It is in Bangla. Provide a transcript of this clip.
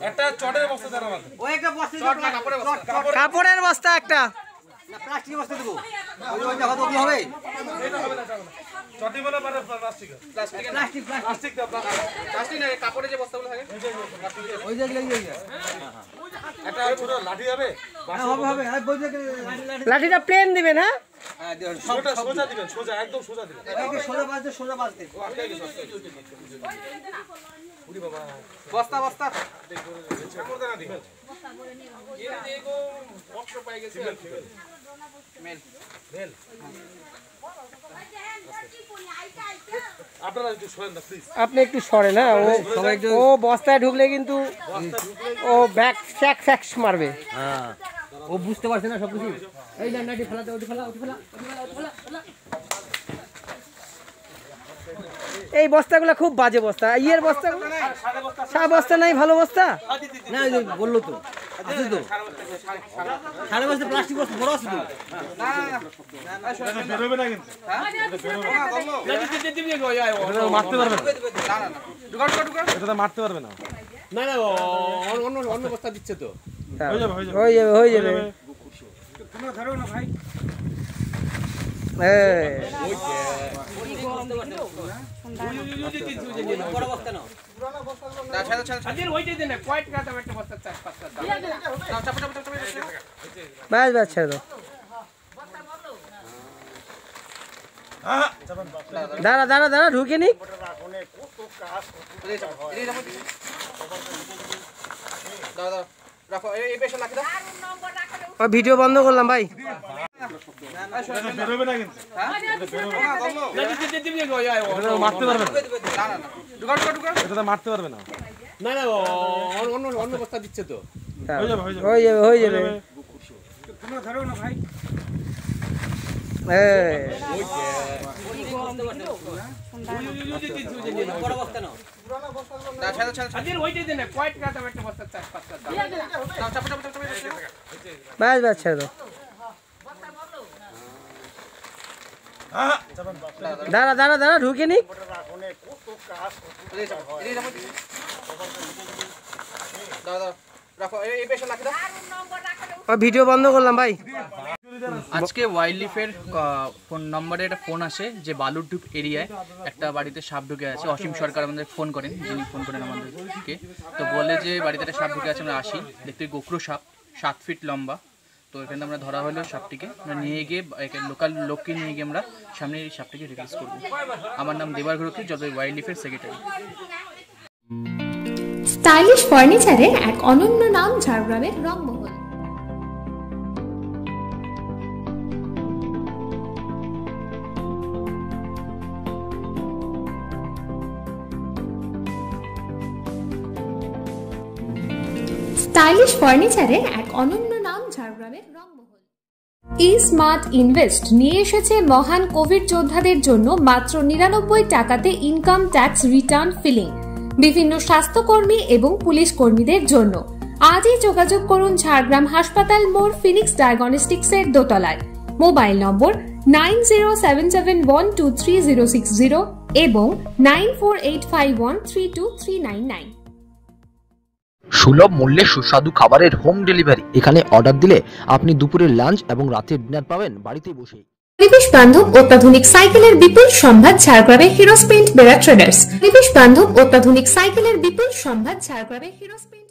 একটা চটের বস্তা দেন আমাকে। ওই একটা বস্তা কাপড়ের বস্তা। কাপড়ের বস্তা একটা। প্লাস্টিকের বস্তা দেবো। ওই ওই দেখো কি হবে। এটা হবে না এটা হবে না। চটি বলে মানে plastic. Plastic plastic. Plastic plastic. দাও প্লাস্টিক। না কাপড়ের যে বস্তাগুলো থাকে। ওই যে ওই যে একটা পুরো লাঠি হবে। হ্যাঁ, হবে হবে। আর বই দেখে লাঠি লাঠি লাঠিটা প্লেন দিবেন হ্যাঁ? সোজা সোজা দিবেন সোজা একদম সোজা দিবেন। সোজা বাজতে সোজা বাজতে। বস্তা বস্তা। কাপড় দেন না দিবেন আপনারা একটু সরেন না প্লিজ আপনি একটু সরেন হ্যাঁ? ও সবাই ও বস্তায় ঢুকলে কিন্তু ও ব্যাক স্যাক মারবে। হ্যাঁ। ও বুঝতে পারছে না সব কিছু এই না নাটি ফেলাতে ওটি ফেলা ওটি ফেলা ওটি ফেলা ওটি ফেলা ফেলা। এই বস্তাগুলো খুব বাজে বস্তা। ইয়ের বস্তাগুলো সা বস্তা নাই ভালো বস্তা? না ওই যে বলল তো। আছে তো? সাড়ে বস্তা প্লাস্টিক বস্তা বড় আছে তো? এটা বেরোবে না কিন্তু। এটা মারতে পারবে না। এটা মারতে পারবে না। না না অন্য অন্য বস্তা দিচ্ছে তো। হয়ে যাবে হয়ে যাবে। যাবে বড় বস্তা নাও ওইটাই দেন কয়েক টাকা একটা বস্তা চার পাঁচটা দাম ব্যাস ব্যাস ছেড়ে দাও। দাঁড়া দাঁড়া দাঁড়া ঢুকে নি ভিডিও বন্ধ করলাম ভাই না মারতে পারবে না মারতে পারবে না না না অন্য অন্য বস্তা দিচ্ছে তো হয়ে যাবে হয়ে যাবে হয়ে যাবে হয়ে যাবে ব্যাস ব্যাস ছেড়ে। দাও। দাঁড়া দাঁড়া দাঁড়া ঢুকে নি। ভিডিও বন্ধ করলাম ভাই। আজকে ওয়াইল্ড লিফের ফোন নম্বরে একটা ফোন আসে যে বালুরডুপ এরিয়ায়। একটা বাড়িতে সাপ ঢুকে আছে। অসীম সরকার আমাদের ফোন করেন যিনি ফোন করেন আমাদেরকে। তো বলে যে বাড়িতে একটা সাপ ঢুকে আছে আমরা আসি। দেখতে গোখরো সাপ সাত ফিট লম্বা। তো এখানে আমরা ধরা হলো সাপটিকে। আমরা নিয়ে গিয়ে লোকাল লোককে নিয়ে গিয়ে আমরা সামনে এই সাপটিকে রিলিজ করব। আমার নাম দেবার ঘরকি যত ওয়াইল্ড লিফের সেক্রেটারি স্টাইলিশ ফার্নিচারের এক অনন্য নাম ঝাড়গ্রামের রংমহল স্টাইলিশ ফার্নিচারের এক অনন্য নাম ঝাড়গ্রামের রংমহল। ই স্মার্ট ইনভেস্ট নিয়ে এসেছে মহান কোভিড যোদ্ধাদের জন্য মাত্র নিরানব্বই টাকাতে ইনকাম ট্যাক্স রিটার্ন ফিলিং। বিভিন্ন স্বাস্থ্যকর্মী এবং পুলিশ কর্মীদের জন্য। আজই যোগাযোগ করুন ঝাড়গ্রাম হাসপাতাল মোড় ফিনিক্স ডায়াগনস্টিক্স এর দোতলায়। Mobile number nine zero seven seven one two three zero six zero এবং nine four eight five one three two three nine nine. সুলভ মূল্যে সুস্বাদু খাবারের হোম ডেলিভারি এখানে অর্ডার দিলে আপনি দুপুরের লাঞ্চ এবং রাতের ডিনার পাবেন বাড়িতে বসেই পরিবেশ বান্ধব অত্যাধুনিক সাইকেলের বিপুল সম্ভার ঝাড়গ্রামে হিরোস পেন্ট বেড়া ট্রেডার্স পরিবেশ বান্ধব অত্যাধুনিক সাইকেলের বিপুল সম্ভার ঝাড়গ্রামে হিরোস পেইন্ট